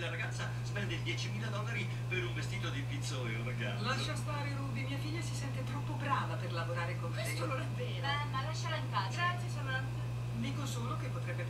la ragazza spende 10.000 dollari per un vestito di pizzoio, ragazzo. Lascia stare, Ruby, mia figlia si sente troppo brava per lavorare con te. Questo non è vero. Eh, ma lasciala in pace. Grazie, Samantha. Dico solo che potrebbe